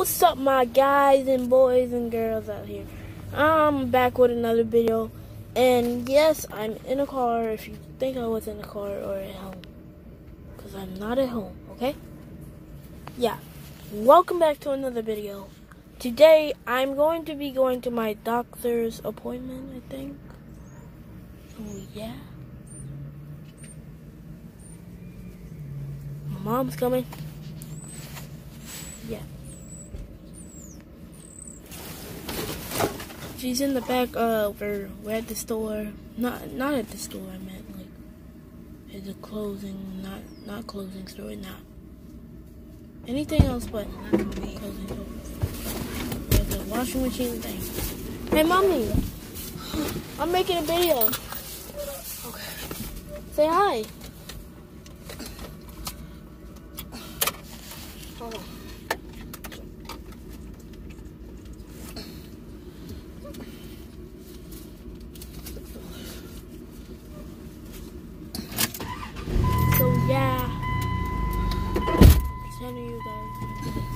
What's up, my guys and boys and girls out here? I'm back with another video, and yes, I'm in a car. If you think I was in a car or at home, because I'm not at home, okay? Yeah. Welcome back to another video. Today, I'm going to be going to my doctor's appointment. I think. Oh yeah. My mom's coming. Yeah. She's in the back of her. We're at the store. Not not at the store. I meant like it's a closing, not not closing store. Not anything else, but not closing store. There's the washing machine thing. Hey, mommy, I'm making a video. Okay. Say hi. Hold on. Yeah, I'm you guys.